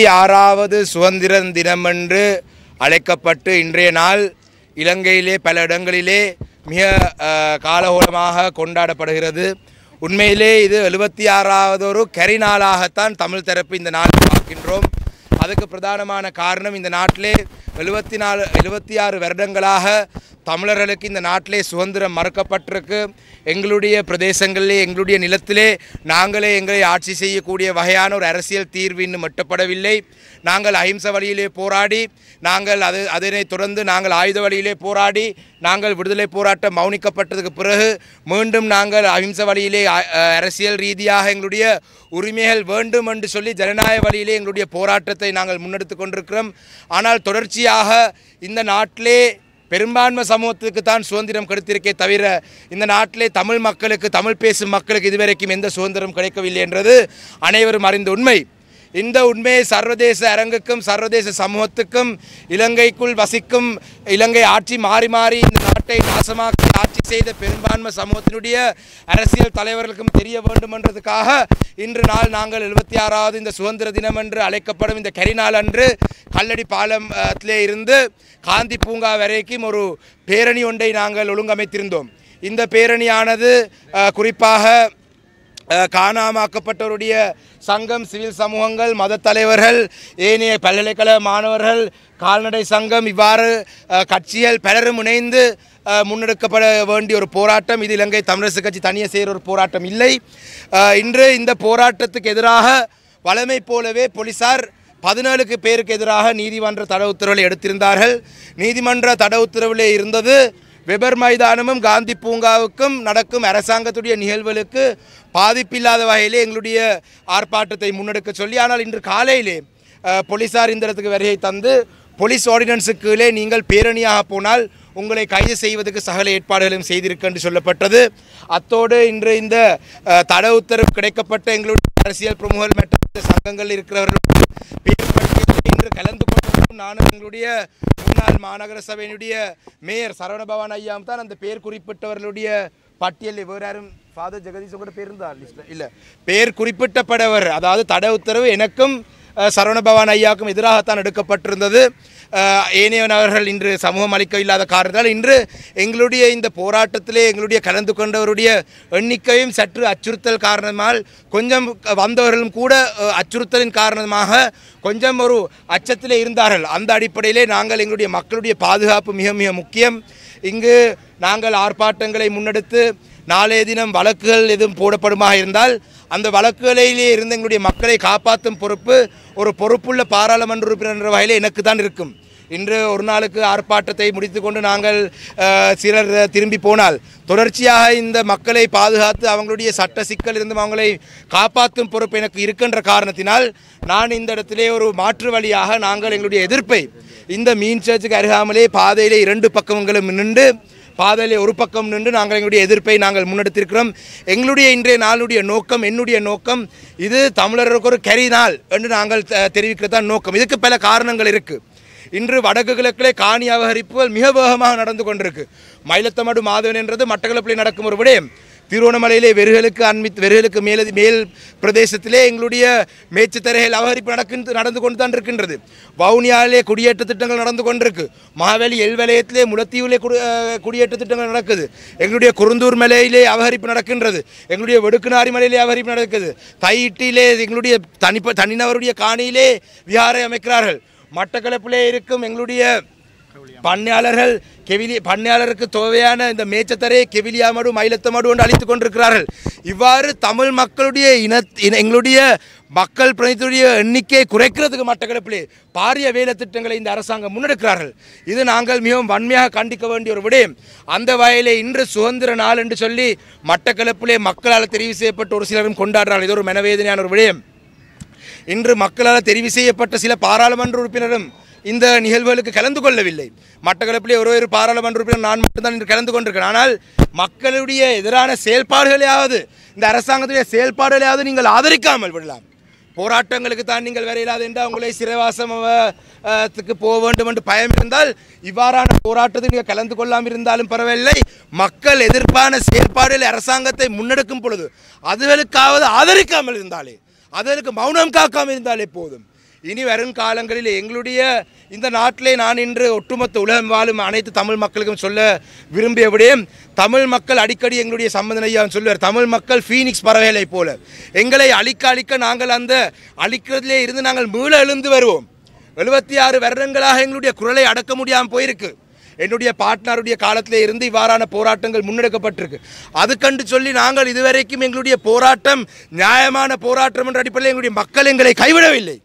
ஆறாவது சுதந்திர தினமென்று அழைக்கப்பட்டு இன்றைய நாள் இலங்கையிலே பல இடங்களிலே மிக அஹ், காலகோலமாக கொண்டாடப்படுகிறது. உண்மையிலே இது எழுபத்தி ஆறாவது ஒரு நாளாகத்தான் தமிழ் தரப்பு இந்த நாளை பார்க்கின்றோம். அதுக்கு பிரதானமான காரணம் இந்த நாட்டிலே எழுபத்தி நாலு எழுபத்தி ஆறு வருடங்களாக தமிழர்களுக்கு இந்த நாட்டிலே சுதந்திரம் மறுக்கப்பட்டிருக்கு. எங்களுடைய பிரதேசங்களிலே எங்களுடைய நிலத்திலே நாங்களே எங்களை ஆட்சி செய்யக்கூடிய வகையான ஒரு அரசியல் தீர்வு இன்னும் எட்டப்படவில்லை. நாங்கள் அஹிம்சை வழியிலே போராடி நாங்கள் அது அதனை தொடர்ந்து நாங்கள் ஆயுத வழியிலே போராடி நாங்கள் விடுதலை போராட்டம் மௌனிக்கப்பட்டதுக்கு பிறகு மீண்டும் நாங்கள் அஹிம்சை வழியிலே அரசியல் ரீதியாக எங்களுடைய உரிமைகள் வேண்டும் என்று சொல்லி ஜனநாயக வழியிலே எங்களுடைய போராட்டத்தை நாங்கள் முன்னெடுத்து கொண்டிருக்கிறோம். ஆனால் தொடர்ச்சி தொடர்ச்சியாக இந்த நாட்டிலே பெரும்பான்மை சமூகத்துக்கு தான் சுதந்திரம் கிடைத்திருக்கே தவிர இந்த நாட்டிலே தமிழ் மக்களுக்கு தமிழ் பேசும் மக்களுக்கு இதுவரைக்கும் எந்த சுதந்திரம் கிடைக்கவில்லை என்றது அனைவரும் அறிந்த உண்மை. இந்த உண்மையை சர்வதேச அரங்குக்கும் சர்வதேச சமூகத்துக்கும் இலங்கைக்குள் வசிக்கும் இலங்கை ஆட்சி மாறி மாறி இந்த நாட்டை நாசமாக்கி ஆட்சி செய்த பெரும்பான்மை சமூகத்தினுடைய அரசியல் தலைவர்களுக்கும் தெரிய வேண்டும் என்றதுக்காக இன்று நாள் நாங்கள் எழுபத்தி ஆறாவது இந்த சுதந்திர தினம் என்று அழைக்கப்படும் இந்த கரிநாள் அன்று கல்லடி பாலத்திலே இருந்து காந்தி பூங்கா வரைக்கும் ஒரு பேரணி ஒன்றை நாங்கள் ஒழுங்கமைத்திருந்தோம். இந்த பேரணியானது குறிப்பாக காணாமாக்கப்பட்டவருடைய சங்கம் சிவில் சமூகங்கள் மத தலைவர்கள் ஏனைய பல்கலைக்கழக மாணவர்கள் கால்நடை சங்கம் இவ்வாறு கட்சிகள் பலரும் இணைந்து முன்னெடுக்கப்பட வேண்டிய ஒரு போராட்டம். இது இலங்கை தமிழரசு கட்சி தனியே செய்கிற ஒரு போராட்டம் இல்லை. இன்று இந்த போராட்டத்துக்கு எதிராக வழமை போலவே போலீசார் பதினேழுக்கு பேருக்கு எதிராக நீதிமன்ற தட உத்தரவுகளை எடுத்திருந்தார்கள். நீதிமன்ற தட உத்தரவிலே இருந்தது வெபர் மைதானமும் காந்தி பூங்காவுக்கும் நடக்கும் அரசாங்கத்துடைய நிகழ்வுகளுக்கு பாதிப்பில்லாத வகையிலே எங்களுடைய ஆர்ப்பாட்டத்தை முன்னெடுக்க சொல்லி ஆனால் இன்று காலையிலே போலீஸார் போலீசார் இந்த வருகை தந்து போலீஸ் ஆர்டினன்ஸுக்குள்ளே நீங்கள் பேரணியாக போனால் உங்களை கைது செய்வதற்கு சகல ஏற்பாடுகளையும் செய்திருக்கு என்று சொல்லப்பட்டது. அத்தோடு இன்று இந்த தட உத்தரவு கிடைக்கப்பட்ட எங்களுடைய அரசியல் பிரமுகர்கள் மற்றும் சங்கங்கள் இருக்கிறவர்களும் இன்று கலந்து கொண்டிருக்கும் நானும் எங்களுடைய முன்னாள் மாநகர சபையினுடைய மேயர் சரவணபவன் ஐயாவும் தான் அந்த பேர் குறிப்பிட்டவர்களுடைய பட்டியலில் வேறு யாரும் ஃபாதர் ஜெகதீஷ் கூட பேர் இருந்தார் லிஸ்ட்டில் இல்லை. பேர் குறிப்பிட்டப்படவர் அதாவது தடை உத்தரவு எனக்கும் சரவணபவான் சரவணபவன் ஐயாவுக்கும் எதிராகத்தான் எடுக்கப்பட்டிருந்தது. ஏனையவனவர்கள் இன்று சமூகம் அளிக்க இல்லாத காரணத்தால் இன்று எங்களுடைய இந்த போராட்டத்திலே எங்களுடைய கலந்து கொண்டவருடைய எண்ணிக்கையும் சற்று அச்சுறுத்தல் காரணமாக கொஞ்சம் வந்தவர்களும் கூட அச்சுறுத்தலின் காரணமாக கொஞ்சம் ஒரு அச்சத்தில் இருந்தார்கள். அந்த அடிப்படையிலே நாங்கள் எங்களுடைய மக்களுடைய பாதுகாப்பு மிக மிக முக்கியம். இங்கு நாங்கள் ஆர்ப்பாட்டங்களை முன்னெடுத்து நாளைய தினம் வழக்குகள் எதுவும் போடப்படுமாக இருந்தால் அந்த வழக்குகளிலே இருந்து எங்களுடைய மக்களை காப்பாற்றும் பொறுப்பு ஒரு பொறுப்புள்ள பாராளுமன்ற உறுப்பினர் என்ற வகையில் எனக்கு தான் இருக்கும். இன்று ஒரு நாளுக்கு ஆர்ப்பாட்டத்தை முடித்துக்கொண்டு நாங்கள் சிலர் திரும்பி போனால் தொடர்ச்சியாக இந்த மக்களை பாதுகாத்து அவங்களுடைய சட்ட சிக்கல் இருந்தும் அவங்களை காப்பாற்றும் பொறுப்பு எனக்கு இருக்கின்ற காரணத்தினால் நான் இந்த இடத்திலே ஒரு மாற்று வழியாக நாங்கள் எங்களுடைய எதிர்ப்பை இந்த மீன் சர்ச்சுக்கு அருகாமலே பாதையிலே இரண்டு பக்கங்களும் நின்று பாதையிலே ஒரு பக்கம் நின்று நாங்கள் எங்களுடைய எதிர்ப்பை நாங்கள் முன்னெடுத்திருக்கிறோம். எங்களுடைய இன்றைய நாளுடைய நோக்கம் என்னுடைய நோக்கம் இது தமிழருக்கு ஒரு கரி நாள் என்று நாங்கள் தெ- தெரிவிக்கிறதான் நோக்கம். இதுக்கு பல காரணங்கள் இருக்குது இன்று வடக்கு கிழக்கிலே காணி அபகரிப்புகள் மிக வேகமாக நடந்து கொண்டிருக்கு. மயிலத்தமடு மாதவன் என்றது மட்டக்களப்பிலே நடக்கும் ஒரு விடயம். திருவண்ணாமலையிலே வெறுகளுக்கு அண்மித் வெறுகளுக்கு மேல மேல் பிரதேசத்திலே எங்களுடைய மேய்ச்சத்தரைகள் அபகரிப்பு நடக்கின்ற நடந்து கொண்டு தான் இருக்கின்றது. வவுனியாவிலே குடியேற்ற திட்டங்கள் நடந்து கொண்டிருக்கு. மாவேலி எல்வலயத்திலே முலத்தீவிலே குடியேற்ற திட்டங்கள் நடக்குது. எங்களுடைய குருந்தூர் மலையிலே அபகரிப்பு நடக்கின்றது. எங்களுடைய வெடுக்குநாரி மலையிலே அபகரிப்பு நடக்குது. தையிட்டிலே எங்களுடைய தனிப்ப தனிநபருடைய காணியிலே விகாரை அமைக்கிறார்கள். மட்டக்களப்பிலே இருக்கும் எங்களுடைய பண்ணையாளர்கள் கெவிலி பண்ணையாளருக்கு தேவையான இந்த மேச்சத்தரை மயிலத்த மடு என்று அழித்து கொண்டிருக்கிறார்கள். இவ்வாறு தமிழ் மக்களுடைய இன இன- எங்களுடைய மக்கள் பிரதித்துடைய எண்ணிக்கையை குறைக்கிறதுக்கு மட்டக்களப்பிலே பாரிய வேலை திட்டங்களை இந்த அரசாங்கம் முன்னெடுக்கிறார்கள். இது நாங்கள் மிகவும் வன்மையாக கண்டிக்க வேண்டிய ஒரு விடயம். அந்த வகையிலே இன்று சுதந்திர நாள் என்று சொல்லி மட்டக்களப்பிலே மக்களால் தெரிவு செய்யப்பட்ட ஒரு சிலரும் கொண்டாடுறார்கள். இது ஒரு மனவேதனையான ஒரு விடயம். இன்று மக்களால் தெரிவு செய்யப்பட்ட சில பாராளுமன்ற உறுப்பினரும் இந்த நிகழ்வுகளுக்கு கலந்து கொள்ளவில்லை. மட்டக்களப்பிலே ஒரு ஒரு பாராளுமன்ற உறுப்பினர் நான் மட்டும்தான் இன்று கலந்து கொண்டிருக்கிறேன். ஆனால் மக்களுடைய எதிரான செயல்பாடுகளையாவது இந்த அரசாங்கத்துடைய செயல்பாடுகளையாவது நீங்கள் ஆதரிக்காமல் விடலாம். போராட்டங்களுக்கு தான் நீங்கள் வேற இல்லாது என்றால் உங்களை சிறைவாசம் போக வேண்டும் என்று பயம் இருந்தால் இவ்வாறான போராட்டத்தில் நீங்கள் கலந்து கொள்ளாமல் இருந்தாலும் பரவாயில்லை. மக்கள் எதிர்ப்பான செயல்பாடுகள் அரசாங்கத்தை முன்னெடுக்கும் பொழுது அதுகளுக்காவது ஆதரிக்காமல் இருந்தாலே அதற்கு மௌனம் காக்காமல் இருந்தாலே போதும். இனி வரும் காலங்களில் எங்களுடைய இந்த நாட்டிலே நான் இன்று ஒட்டுமொத்த உலகம் வாழும் அனைத்து தமிழ் மக்களுக்கும் சொல்ல விரும்பியபடியும் தமிழ் மக்கள் அடிக்கடி எங்களுடைய சம்பந்தனையா சொல்லுவார் தமிழ் மக்கள் ஃபீனிக்ஸ் பறவைகளை போல. எங்களை அழிக்க அழிக்க நாங்கள் அந்த அழிக்கிறதுலே இருந்து நாங்கள் மீள எழுந்து வருவோம். எழுபத்தி ஆறு வருடங்களாக எங்களுடைய குரலை அடக்க முடியாமல் போயிருக்கு. என்னுடைய பாட்னாருடைய காலத்திலே இருந்து இவ்வாறான போராட்டங்கள் முன்னெடுக்கப்பட்டிருக்கு. அதுக்கண்டு சொல்லி நாங்கள் இதுவரைக்கும் எங்களுடைய போராட்டம் நியாயமான போராட்டம் என்ற அடிப்படையில் எங்களுடைய மக்கள் எங்களை கைவிடவில்லை.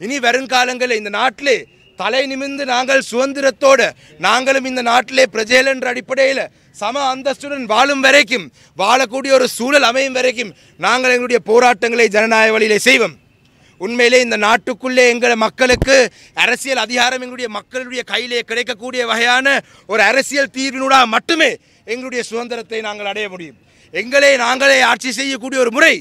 இனி வருங்காலங்களில் இந்த நாட்டிலே தலை நிமிர்ந்து நாங்கள் சுதந்திரத்தோடு நாங்களும் இந்த நாட்டிலே பிரஜைகள் என்ற அடிப்படையில் சம அந்தஸ்துடன் வாழும் வரைக்கும் வாழக்கூடிய ஒரு சூழல் அமையும் வரைக்கும் நாங்கள் எங்களுடைய போராட்டங்களை ஜனநாயக வழியிலே செய்வோம். உண்மையிலே இந்த நாட்டுக்குள்ளே எங்கள் மக்களுக்கு அரசியல் அதிகாரம் எங்களுடைய மக்களுடைய கையிலே கிடைக்கக்கூடிய வகையான ஒரு அரசியல் தீர்வினூடாக மட்டுமே எங்களுடைய சுதந்திரத்தை நாங்கள் அடைய முடியும். எங்களை நாங்களே ஆட்சி செய்யக்கூடிய ஒரு முறை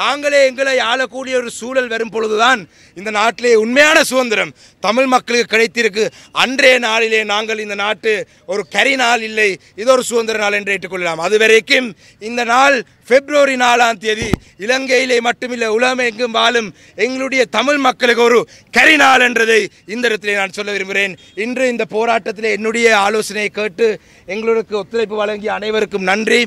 நாங்களே எங்களை ஆளக்கூடிய ஒரு சூழல் வரும் பொழுதுதான் இந்த நாட்டிலே உண்மையான சுதந்திரம். தமிழ் மக்களுக்கு கிடைத்திருக்கு. அன்றைய நாளிலே நாங்கள் இந்த நாட்டு ஒரு கரி நாள் இல்லை. இது ஒரு சுதந்திர நாள் என்று ஏற்றுக்கொள்ளலாம். அது வரைக்கும் இந்த நாள் பிப்ரவரி நாலாம் தேதி இலங்கையிலே மட்டுமில்லை உலகம் எங்கும் வாழும் எங்களுடைய தமிழ் மக்களுக்கு ஒரு கரி நாள் என்றதை இந்த இடத்திலே நான் சொல்ல விரும்புகிறேன். இன்று இந்த போராட்டத்திலே என்னுடைய ஆலோசனையை கேட்டு எங்களுக்கு ஒத்துழைப்பு வழங்கிய அனைவருக்கும் நன்றி.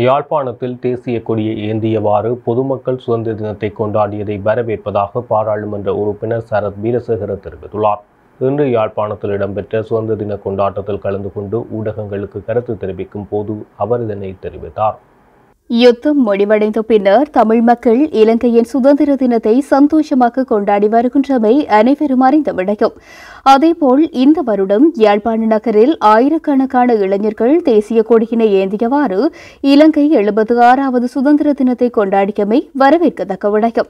யாழ்ப்பாணத்தில் தேசிய கொடியை ஏந்தியவாறு பொதுமக்கள் சுதந்திர தினத்தை கொண்டாடியதை வரவேற்பதாக பாராளுமன்ற உறுப்பினர் சரத் வீரசேகர தெரிவித்துள்ளார். இன்று யாழ்ப்பாணத்தில் இடம்பெற்ற சுதந்திர தின கொண்டாட்டத்தில் கலந்து கொண்டு ஊடகங்களுக்கு கருத்து தெரிவிக்கும் போது அவர் இதனை தெரிவித்தார். யுத்தம் முடிவடைந்த பின்னர் தமிழ் மக்கள் இலங்கையின் சுதந்திர தினத்தை சந்தோஷமாக கொண்டாடி வருகின்றமை அனைவரும் அறிந்த விடயம். அதேபோல் இந்த வருடம் யாழ்ப்பாண நகரில் ஆயிரக்கணக்கான இளைஞர்கள் தேசிய கொடியினை ஏந்தியவாறு இலங்கை எழுபது ஆறாவது சுதந்திர தினத்தை கொண்டாடியமை வரவேற்கத்தக்க விடயம்.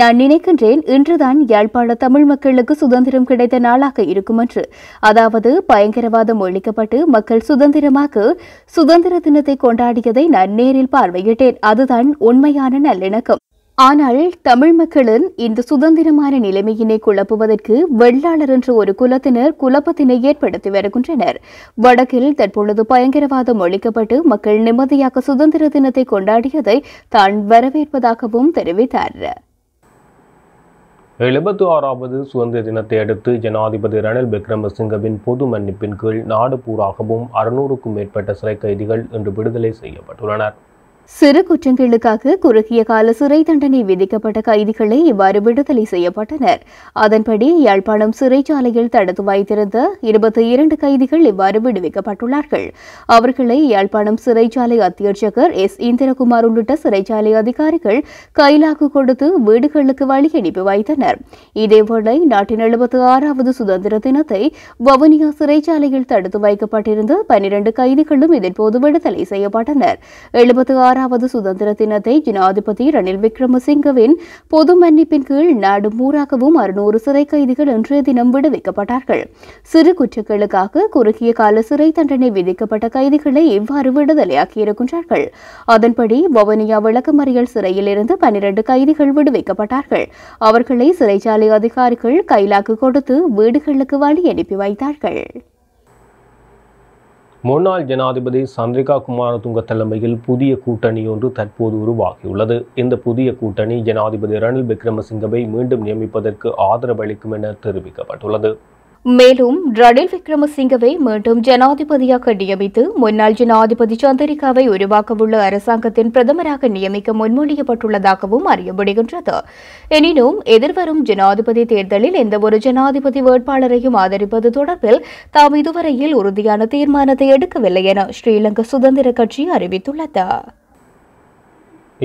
நான் நினைக்கின்றேன் இன்றுதான் யாழ்ப்பாண தமிழ் மக்களுக்கு சுதந்திரம் கிடைத்த நாளாக இருக்கும் என்று அதாவது பயங்கரவாதம் ஒழிக்கப்பட்டு மக்கள் சுதந்திரமாக சுதந்திர தினத்தை கொண்டாடியதை நான் நேரில் பார்வை வெளியிட்டேன். அதுதான் உண்மையான நல்லிணக்கம். ஆனால் தமிழ் மக்களின் இந்த சுதந்திரமான நிலைமையினை குழப்புவதற்கு வெள்ளாளர் என்ற ஒரு குலத்தினர் குழப்பத்தினை ஏற்படுத்தி வருகின்றனர். வடக்கில் தற்பொழுது பயங்கரவாதம் ஒழிக்கப்பட்டு மக்கள் நிம்மதியாக சுதந்திர தினத்தை கொண்டாடியதை தான் வரவேற்பதாகவும் தெரிவித்தார். எழுபத்தி ஆறாவது சுதந்திர தினத்தை அடுத்து ஜனாதிபதி ரணில் விக்ரமசிங்கவின் பொது மன்னிப்பின் கீழ் நாடு பூராகவும் அறுநூறுக்கும் மேற்பட்ட சிறை கைதிகள் இன்று விடுதலை செய்யப்பட்டுள்ளனர். சிறு குற்றங்களுக்காக குறுகிய கால சிறை தண்டனை விதிக்கப்பட்ட கைதிகளை இவ்வாறு விடுதலை செய்யப்பட்டனர். அதன்படி யாழ்ப்பாணம் சிறைச்சாலையில் தடுத்து வைத்திருந்த இருபத்தி இரண்டு கைதிகள் இவ்வாறு விடுவிக்கப்பட்டுள்ளார்கள். அவர்களை யாழ்ப்பாணம் சிறைச்சாலை அத்தியட்சகர் எஸ். இந்திரகுமார் உள்ளிட்ட சிறைச்சாலை அதிகாரிகள் கைலாக்கு கொடுத்து வீடுகளுக்கு வழி அனுப்பி வைத்தனர். இதேவேளை நாட்டின் எழுபத்தி ஆறாவது சுதந்திர தினத்தை வவுனியா சிறைச்சாலையில் தடுத்து வைக்கப்பட்டிருந்த பனிரண்டு கைதிகளும் இதன்போது விடுதலை செய்யப்பட்டனர். எழுபத்தி ஆறாவது சுதந்திர தினத்தை ஜனாதிபதி ரணில் விக்ரமசிங்கவின் பொது மன்னிப்பின் கீழ் நாடு மூராகவும் அறுநூறு சிறை கைதிகள் இன்றைய தினம் விடுவிக்கப்பட்டார்கள். சிறு குற்றங்களுக்காக குறுகிய கால சிறை தண்டனை விதிக்கப்பட்ட கைதிகளை இவ்வாறு விடுதலையாக்கியிருக்கின்றார்கள் அதன்படி வவுனியா விளக்கமறியல் சிறையில் இருந்து பனிரண்டு கைதிகள் விடுவிக்கப்பட்டார்கள். அவர்களை சிறைச்சாலை அதிகாரிகள் கைலாக்கு கொடுத்து வீடுகளுக்கு வழி அனுப்பி வைத்தார்கள். முன்னாள் ஜனாதிபதி சந்திரிகா குமாரதுங்க தலைமையில் புதிய கூட்டணி ஒன்று தற்போது உருவாகியுள்ளது. இந்த புதிய கூட்டணி ஜனாதிபதி ரணில் விக்ரமசிங்கவை மீண்டும் நியமிப்பதற்கு ஆதரவு அளிக்கும் என தெரிவிக்கப்பட்டுள்ளது. மேலும் ரணில் விக்ரமசிங்கவை மீண்டும் ஜனாதிபதியாக நியமித்து முன்னாள் ஜனாதிபதி சந்திரிகாவை உருவாக்கவுள்ள அரசாங்கத்தின் பிரதமராக நியமிக்க முன்மொழியப்பட்டுள்ளதாகவும் அறியப்படுகின்றது. எனினும் எதிர்வரும் ஜனாதிபதி தேர்தலில் எந்தவொரு ஜனாதிபதி வேட்பாளரையும் ஆதரிப்பது தொடர்பில் தாம் இதுவரையில் உறுதியான தீர்மானத்தை எடுக்கவில்லை என ஸ்ரீலங்கா சுதந்திர கட்சி அறிவித்துள்ளது.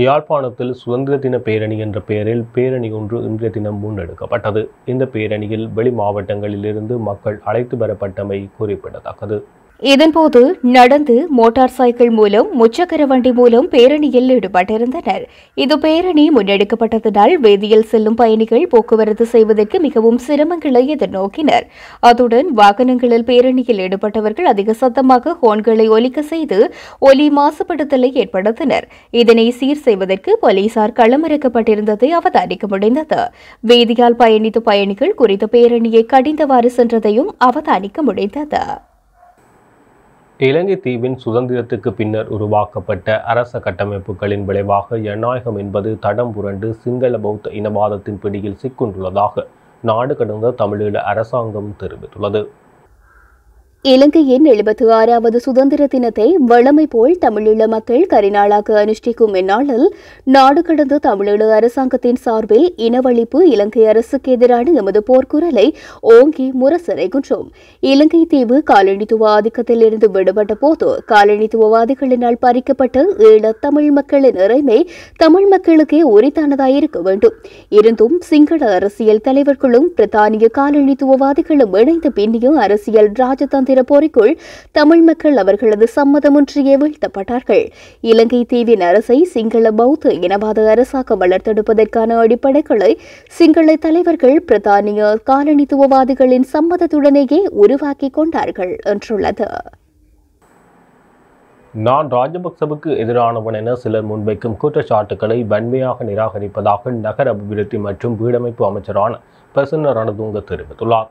யாழ்ப்பாணத்தில் சுதந்திர தின பேரணி என்ற பெயரில் பேரணி ஒன்று இன்றைய தினம் முன்னெடுக்கப்பட்டது. இந்த பேரணியில் வெளி மாவட்டங்களிலிருந்து மக்கள் அழைத்து வரப்பட்டமை குறிப்பிடத்தக்கது. இதன்போது நடந்து மோட்டார் சைக்கிள் மூலம் முச்சக்கர வண்டி மூலம் பேரணியில் ஈடுபட்டிருந்தனர். இது பேரணி முன்னெடுக்கப்பட்டதனால் வேதியில் செல்லும் பயணிகள் போக்குவரத்து செய்வதற்கு மிகவும் சிரமங்களை எதிர்நோக்கினர். அத்துடன் வாகனங்களில் பேரணியில் ஈடுபட்டவர்கள் அதிக சத்தமாக ஹோன்களை ஒலிக்க செய்து ஒலி மாசுபடுத்தலை ஏற்படுத்தினர். இதனை சீர் செய்வதற்கு போலீசார் களமிறக்கப்பட்டிருந்ததை அவதானிக்க முடிந்தது. வேதியால் பயணித்த பயணிகள் குறித்த பேரணியை கடிந்தவாறு சென்றதையும் அவதானிக்க முடிந்தது. இலங்கை தீவின் சுதந்திரத்துக்கு பின்னர் உருவாக்கப்பட்ட அரச கட்டமைப்புகளின் விளைவாக ஜனநாயகம் என்பது தடம் புரண்டு சிங்கள பௌத்த இனவாதத்தின் பிடியில் சிக்குண்டுள்ளதாக நாடு கடந்த தமிழீழ அரசாங்கம் தெரிவித்துள்ளது. இலங்கையின் எழுபத்தி ஆறாவது சுதந்திர தினத்தை வளமை போல் தமிழீழ மக்கள் கரிநாளாக அனுஷ்டிக்கும் இந்நாளில் நாடு கடந்த தமிழீழ அரசாங்கத்தின் சார்பில் இனவழிப்பு இலங்கை அரசுக்கு எதிரான எமது போர்க்குரலை ஓங்கி முரசறைகின்றோம் இலங்கை தீவு காலனித்துவ ஆதிக்கத்தில் இருந்து விடுபட்ட போது காலனித்துவவாதிகளினால் பறிக்கப்பட்ட ஈழத் தமிழ் மக்களின் இறைமை தமிழ் மக்களுக்கே உரித்தானதாயிருக்க வேண்டும். இருந்தும் சிங்கள அரசியல் தலைவர்களும் பிரித்தானிய காலனித்துவவாதிகளும் இணைந்து பின்னிய அரசியல் ராஜதந்திர சுதந்திர போரிக்குள் தமிழ் மக்கள் அவர்களது சம்மதமின்றியே வீழ்த்தப்பட்டார்கள். இலங்கை தீவின் அரசை சிங்கள பௌத்த இனவாத அரசாக வளர்த்தெடுப்பதற்கான அடிப்படைகளை சிங்கள தலைவர்கள் பிரதானிய காலனித்துவவாதிகளின் சம்மதத்துடனேயே உருவாக்கிக் கொண்டார்கள் என்றுள்ளது. நான் ராஜபக்சவுக்கு எதிரானவன் என சிலர் முன்வைக்கும் குற்றச்சாட்டுக்களை வன்மையாக நிராகரிப்பதாக நகர அபிவிருத்தி மற்றும் வீடமைப்பு அமைச்சரான பிரசன்ன ரணதுங்க தெரிவித்துள்ளார்.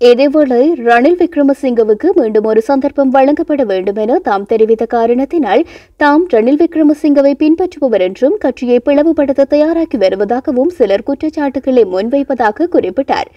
இதேவேளை ரணில் விக்ரமசிங்கவுக்கு மீண்டும் ஒரு சந்தர்ப்பம் வழங்கப்பட வேண்டும் என தாம் தெரிவித்த காரணத்தினால் தாம் ரணில் விக்ரமசிங்கவை பின்பற்றுபவர் என்றும் கட்சியை பிளவுபடுத்த தயாராக்கி வருவதாகவும் சிலர் குற்றச்சாட்டுகளை முன்வைப்பதாக குறிப்பிட்டார்.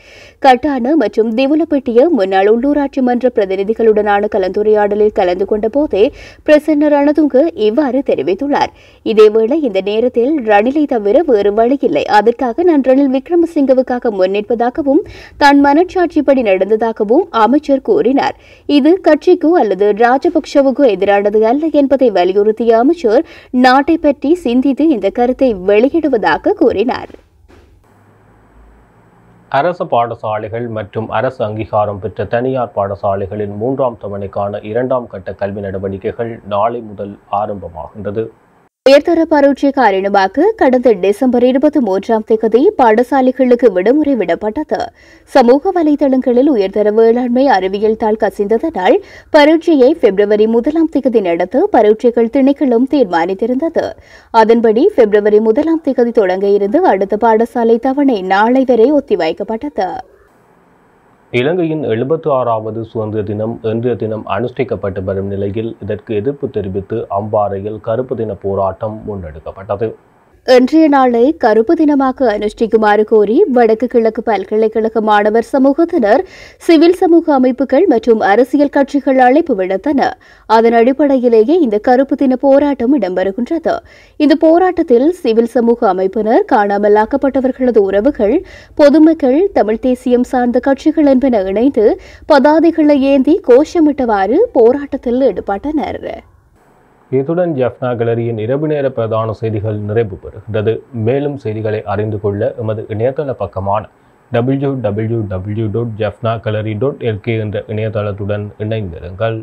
கட்டான மற்றும் திவுலப்பட்டிய முன்னாள் உள்ளூராட்சி மன்ற பிரதிநிதிகளுடனான கலந்துரையாடலில் கலந்து கொண்ட போதே பிரசன்ன ரணதுங்க இவ்வாறு தெரிவித்துள்ளார். இதேவேளை இந்த நேரத்தில் ரணிலை தவிர வேறு வழியில்லை அதற்காக நான் ரணில் விக்ரமசிங்கவுக்காக முன்னிற்பதாகவும் தான் மனச்சாட்சிப்படி நடந்ததாகவும் அமைச்சர் கூறினார். இது கட்சிக்கோ அல்லது ராஜபக்சவுக்கோ எதிரானது அல்ல என்பதை வலியுறுத்திய அமைச்சர் நாட்டை பற்றி சிந்தித்து இந்த கருத்தை வெளியிடுவதாக கூறினார். அரச பாடசாலைகள் மற்றும் அரசு அங்கீகாரம் பெற்ற தனியார் பாடசாலைகளின் மூன்றாம் தவணைக்கான இரண்டாம் கட்ட கல்வி நடவடிக்கைகள் நாளை முதல் ஆரம்பமாகின்றது. உயர்தர பரீட்சை காரணமாக கடந்த டிசம்பர் இருபத்தி மூன்றாம் தேதி பாடசாலைகளுக்கு விடுமுறை விடப்பட்டது. சமூக வலைதளங்களில் உயர்தர வேளாண்மை அறிவியல் தாள் கசிந்ததனால் பரீட்சையை பிப்ரவரி முதலாம் தேதி நடத்த பரீட்சைகள் திணைக்களம் தீர்மானித்திருந்தது. அதன்படி பிப்ரவரி முதலாம் தேதி தொடங்க இருந்து அடுத்த பாடசாலை தவணை நாளை வரை ஒத்திவைக்கப்பட்டது. இலங்கையின் எழுபத்தி ஆறாவது சுதந்திர தினம் இன்றைய தினம் அனுஷ்டிக்கப்பட்டு வரும் நிலையில் இதற்கு எதிர்ப்பு தெரிவித்து அம்பாறையில் கருப்பு தின போராட்டம் முன்னெடுக்கப்பட்டது. இன்றைய நாளை கருப்பு தினமாக அனுஷ்டிக்குமாறு கோரி வடக்கு கிழக்கு பல்கலைக்கழக மாணவர் சமூகத்தினர் சிவில் சமூக அமைப்புகள் மற்றும் அரசியல் கட்சிகள் அழைப்பு விடுத்தன. அதன் அடிப்படையிலேயே இந்த கருப்பு தின போராட்டம் இடம்பெறுகின்றது. இந்த போராட்டத்தில் சிவில் சமூக அமைப்பினர் காணாமலாக்கப்பட்டவர்களது உறவுகள் பொதுமக்கள் தமிழ் தேசியம் சார்ந்த கட்சிகள் என்பன இணைந்து பதாதைகளை ஏந்தி கோஷமிட்டவாறு போராட்டத்தில் ஈடுபட்டனர். இத்துடன் ஜெஃப்னா கேலரியின் இரவு நேர பிரதான செய்திகள் நிறைவு பெறுகிறது. மேலும் செய்திகளை அறிந்து கொள்ள எமது இணையதள பக்கமான W W W dot Jaffna gallery dot LK என்ற இணையதளத்துடன் இணைந்திருங்கள்.